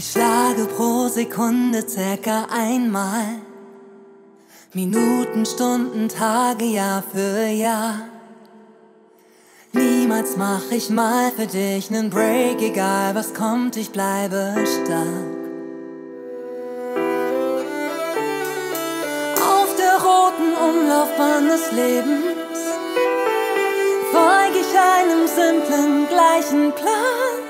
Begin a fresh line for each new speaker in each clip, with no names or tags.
Ich schlage pro Sekunde circa einmal. Minuten, Stunden, Tage, Jahr für Jahr. Niemals mach ich mal für dich nen Break, egal was kommt, ich bleibe stark. Auf der roten Umlaufbahn des Lebens folge ich einem simplen gleichen Plan.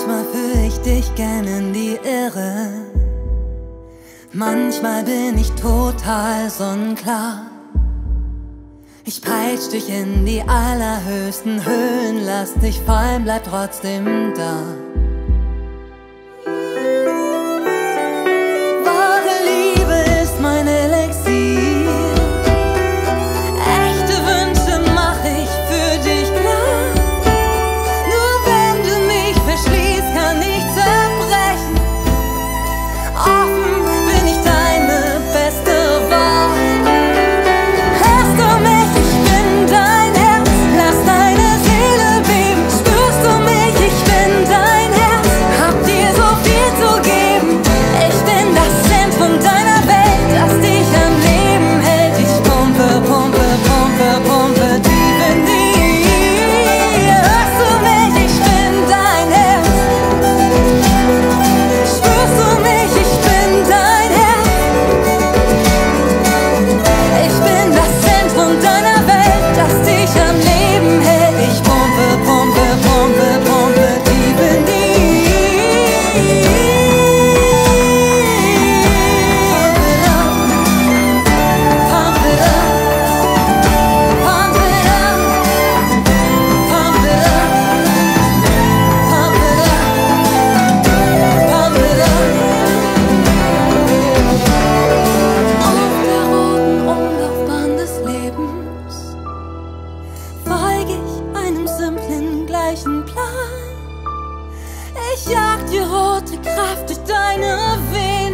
Manchmal führe ich dich gern in die Irre. Manchmal bin ich total sonnenklar. Ich peitsch dich in die allerhöchsten Höhen, lass dich fallen, bleib trotzdem da. Ich jag die rote Kraft durch deine Vene.